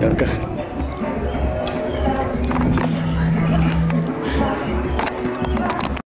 ya udah.